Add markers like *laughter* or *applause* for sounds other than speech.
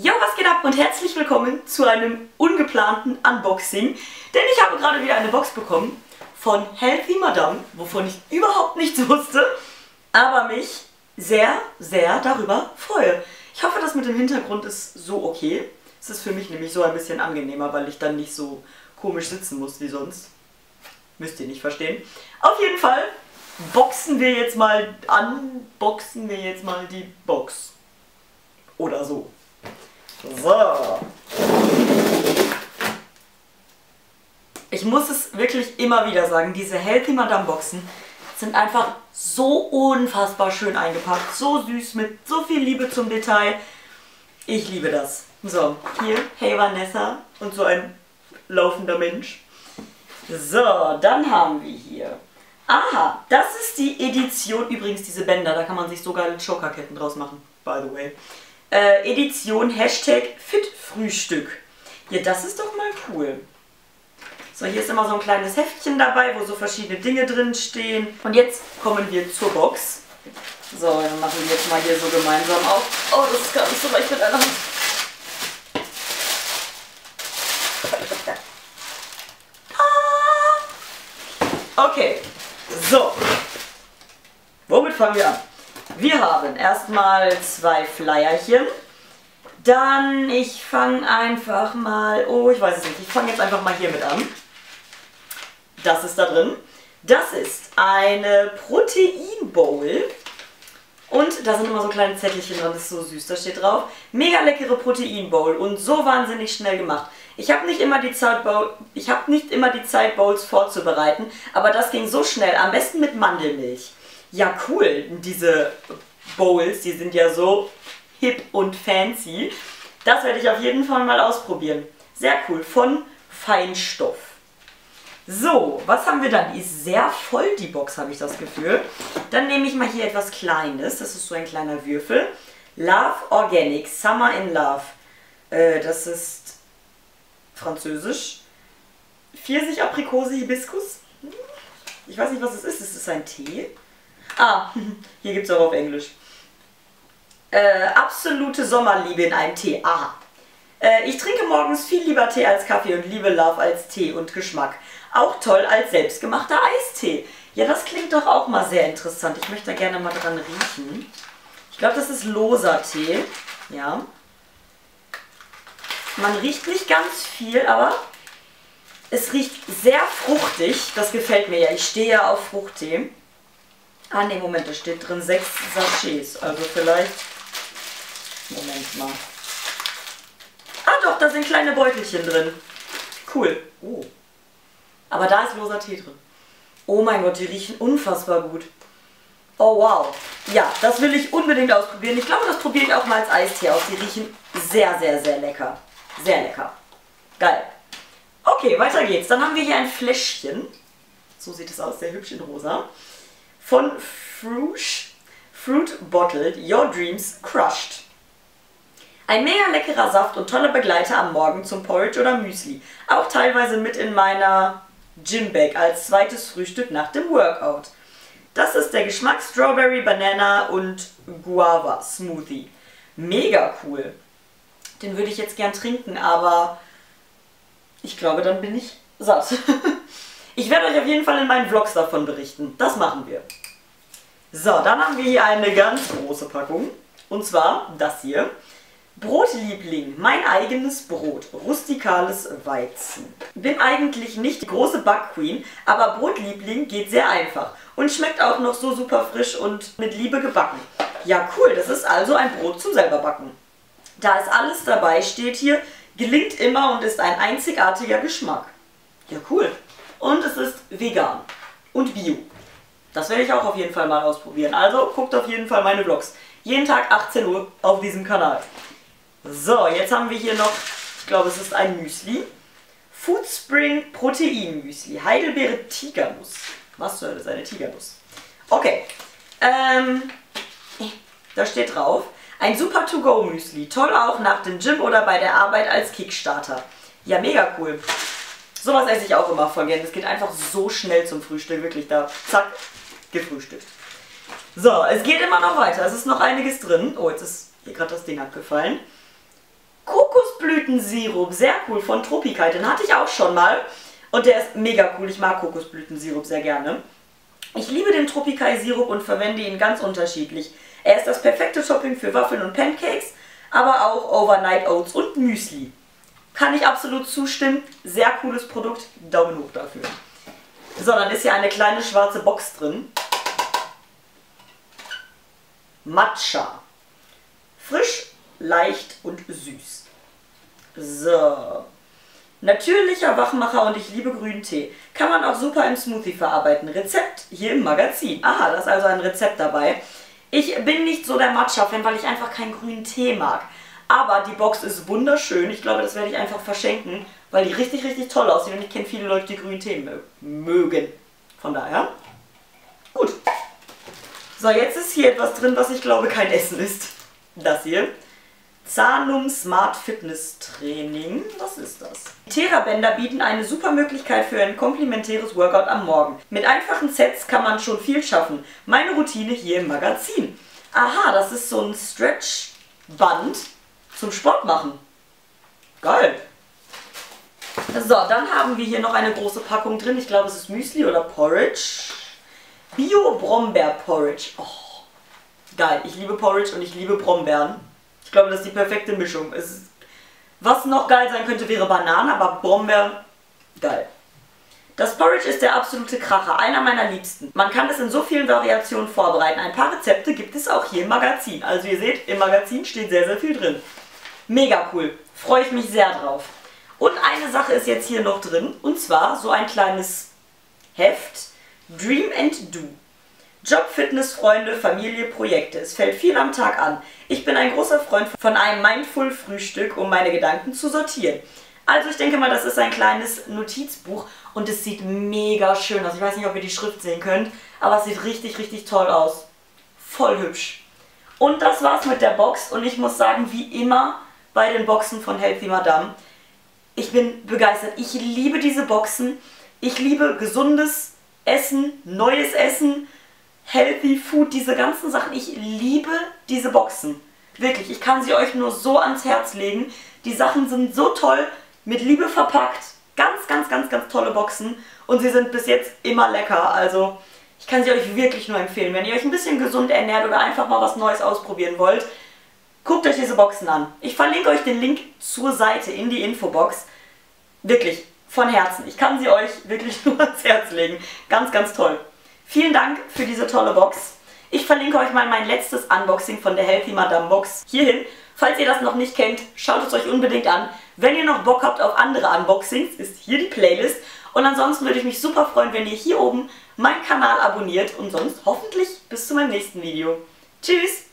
Jo, was geht ab und herzlich willkommen zu einem ungeplanten Unboxing. Denn ich habe gerade wieder eine Box bekommen von Healthy Madame, wovon ich überhaupt nichts wusste, aber mich sehr, sehr darüber freue. Ich hoffe, das mit dem Hintergrund ist so okay. Es ist für mich nämlich so ein bisschen angenehmer, weil ich dann nicht so komisch sitzen muss wie sonst. Müsst ihr nicht verstehen. Auf jeden Fall boxen wir jetzt mal, unboxen wir jetzt mal die Box. Oder so. So. Ich muss es wirklich immer wieder sagen, diese Healthy Madame Boxen sind einfach so unfassbar schön eingepackt, so süß mit so viel Liebe zum Detail. Ich liebe das. So, hier, hey Vanessa und so ein laufender Mensch. So, dann haben wir hier. Aha, das ist die Edition, übrigens diese Bänder, da kann man sich sogar Chokerketten draus machen, by the way. Äh, Edition Hashtag Fitfrühstück. Ja, das ist doch mal cool. So, hier ist immer so ein kleines Heftchen dabei, wo so verschiedene Dinge drin stehen. Und jetzt kommen wir zur Box. So, dann machen wir jetzt mal hier so gemeinsam auf. Oh, das ist gar nicht so leicht mit einer Hand. Ah! Okay, so. Womit fangen wir an? Wir haben erstmal zwei Flyerchen. Dann, ich fange einfach mal, oh, ich weiß es nicht, ich fange jetzt einfach mal hiermit an. Das ist da drin. Das ist eine Proteinbowl. Und da sind immer so kleine Zettelchen dran, das ist so süß, da steht drauf. Mega leckere Proteinbowl und so wahnsinnig schnell gemacht. Ich habe nicht, immer die Zeit, ich hab nicht immer die Zeit, Bowls vorzubereiten, aber das ging so schnell, am besten mit Mandelmilch. Ja, cool, diese Bowls, die sind ja so hip und fancy. Das werde ich auf jeden Fall mal ausprobieren. Sehr cool, von Feinstoff. So, was haben wir dann? Die ist sehr voll, die Box, habe ich das Gefühl. Dann nehme ich mal hier etwas Kleines. Das ist so ein kleiner Würfel. Love Organic, Summer in Love. Äh, das ist französisch. Pfirsich, Aprikose, Hibiskus. Ich weiß nicht, was es ist. Ist es ein Tee? Ah, *laughs* hier gibt es auch auf Englisch. Äh, absolute Sommerliebe in einem Tee. Aha. Äh, ich trinke morgens viel lieber Tee als Kaffee und liebe Love als Tee und Geschmack. Auch toll als selbstgemachter Eistee. Ja, das klingt doch auch mal sehr interessant. Ich möchte da gerne mal dran riechen. Ich glaube, das ist loser Tee. Ja. Man riecht nicht ganz viel, aber es riecht sehr fruchtig. Das gefällt mir ja. Ich stehe ja auf Fruchttee. Ah, ne, Moment, da steht drin sechs Sachets. Also vielleicht... Moment mal. Ah doch, da sind kleine Beutelchen drin. Cool. Oh. Aber da ist loser Tee drin. Oh mein Gott, die riechen unfassbar gut. Oh wow. Ja, das will ich unbedingt ausprobieren. Ich glaube, das probiere ich auch mal als Eistee aus. Die riechen sehr, sehr, sehr lecker. Sehr lecker. Geil. Okay, weiter geht's. Dann haben wir hier ein Fläschchen. So sieht es aus, sehr hübsch in rosa. Von Frush, Fruit Bottled Your Dreams Crushed. Ein mega leckerer Saft und toller Begleiter am Morgen zum Porridge oder Müsli. Auch teilweise mit in meiner Gymbag als zweites Frühstück nach dem Workout. Das ist der Geschmack Strawberry, Banana und Guava Smoothie. Mega cool. Den würde ich jetzt gern trinken, aber ich glaube, dann bin ich satt. *laughs* ich werde euch auf jeden Fall in meinen Vlogs davon berichten. Das machen wir. So, dann haben wir hier eine ganz große Packung. Und zwar das hier. Brotliebling, mein eigenes Brot, rustikales Weizen. Bin eigentlich nicht die große Backqueen, aber Brotliebling geht sehr einfach und schmeckt auch noch so super frisch und mit Liebe gebacken. Ja cool, das ist also ein Brot zum selberbacken. Da ist alles dabei, steht hier, gelingt immer und ist ein einzigartiger Geschmack. Ja cool. Und es ist vegan und bio. Das werde ich auch auf jeden Fall mal ausprobieren. Also guckt auf jeden Fall meine Vlogs. Jeden Tag 18 Uhr auf diesem Kanal. So, jetzt haben wir hier noch, ich glaube es ist ein Müsli. Food Spring Protein Müsli. Heidelbeere Tigernuss. Was soll das? Eine Tigernuss. Okay. Ähm, da steht drauf. Ein super To-Go-Müsli. Toll auch nach dem Gym oder bei der Arbeit als Kickstarter. Ja, mega cool. Sowas esse ich auch immer voll gern. Es geht einfach so schnell zum Frühstück. Wirklich da. Zack. Gefrühstückt. So, es geht immer noch weiter. Es ist noch einiges drin. Oh, jetzt ist hier gerade das Ding abgefallen. Kokosblütensirup, sehr cool, von Tropika. Den hatte ich auch schon mal. Und der ist mega cool. Ich mag Kokosblütensirup sehr gerne. Ich liebe den Tropikai-Sirup und verwende ihn ganz unterschiedlich. Er ist das perfekte Topping für Waffeln und Pancakes, aber auch Overnight Oats und Müsli. Kann ich absolut zustimmen. Sehr cooles Produkt. Daumen hoch dafür. So, dann ist hier eine kleine schwarze Box drin. Matcha. Frisch, leicht und süß. So. Natürlicher Wachmacher und ich liebe grünen Tee. Kann man auch super im Smoothie verarbeiten. Rezept hier im Magazin. Aha, da ist also ein Rezept dabei. Ich bin nicht so der Matcha-Fan, weil ich einfach keinen grünen Tee mag. Aber die Box ist wunderschön. Ich glaube, das werde ich einfach verschenken, weil die richtig, richtig toll aussieht. Und ich kenne viele Leute, die grünen Tee mögen. Von daher, gut. So, jetzt ist hier etwas drin, was ich glaube kein Essen ist. Das hier. Zahnum Smart Fitness Training. Was ist das? Therabänder bieten eine super Möglichkeit für ein komplementäres Workout am Morgen. Mit einfachen Sets kann man schon viel schaffen. Meine Routine hier im Magazin. Aha, das ist so ein Stretch-Band zum Sport machen. Geil. So, dann haben wir hier noch eine große Packung drin. Ich glaube, es ist Müsli oder Porridge. Bio-Brombeer-Porridge. Oh, geil. Ich liebe Porridge und ich liebe Brombeeren. Ich glaube, das ist die perfekte Mischung. Ist, was noch geil sein könnte, wäre Bananen, aber Brombeeren, geil. Das Porridge ist der absolute Kracher, einer meiner liebsten. Man kann es in so vielen Variationen vorbereiten. Ein paar Rezepte gibt es auch hier im Magazin. Also ihr seht, im Magazin steht sehr, sehr viel drin. Mega cool. Freue ich mich sehr drauf. Und eine Sache ist jetzt hier noch drin. Und zwar so ein kleines Heft. Dream and Do. Job, Fitness, Freunde, Familie, Projekte. Es fällt viel am Tag an. Ich bin ein großer Freund von einem Mindful-Frühstück, um meine Gedanken zu sortieren. Also ich denke mal, das ist ein kleines Notizbuch und es sieht mega schön aus. Ich weiß nicht, ob ihr die Schrift sehen könnt, aber es sieht richtig, richtig toll aus. Voll hübsch. Und das war's mit der Box und ich muss sagen, wie immer bei den Boxen von Healthy Madame, ich bin begeistert. Ich liebe diese Boxen. Ich liebe gesundes Essen, neues Essen, Healthy Food, diese ganzen Sachen. Ich liebe diese Boxen. Wirklich, ich kann sie euch nur so ans Herz legen. Die Sachen sind so toll, mit Liebe verpackt. Ganz, ganz, ganz, ganz tolle Boxen. Und sie sind bis jetzt immer lecker. Also, ich kann sie euch wirklich nur empfehlen. Wenn ihr euch ein bisschen gesund ernährt oder einfach mal was Neues ausprobieren wollt, Guckt euch diese Boxen an. Ich verlinke euch den Link zur Seite in die Infobox. Wirklich, von Herzen. Ich kann sie euch wirklich *laughs* nur ans Herz legen. Ganz, ganz toll. Vielen Dank für diese tolle Box. Ich verlinke euch mal mein letztes Unboxing von der Healthy Madame Box hierhin. Falls ihr das noch nicht kennt, schaut es euch unbedingt an. Wenn ihr noch Bock habt auf andere Unboxings, ist hier die Playlist. Und ansonsten würde ich mich super freuen, wenn ihr hier oben meinen Kanal abonniert. Und sonst hoffentlich bis zu meinem nächsten Video. Tschüss!